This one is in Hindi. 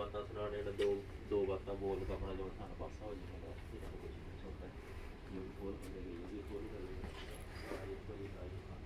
बातें सनाने न, दो दो बातें बोल के अपना जो सारा पासा हो जाएगा। कुछ होता है ये भी बोल कर लेगा ये भी बोल कर लेगा हाँ, ये तो ये का ये का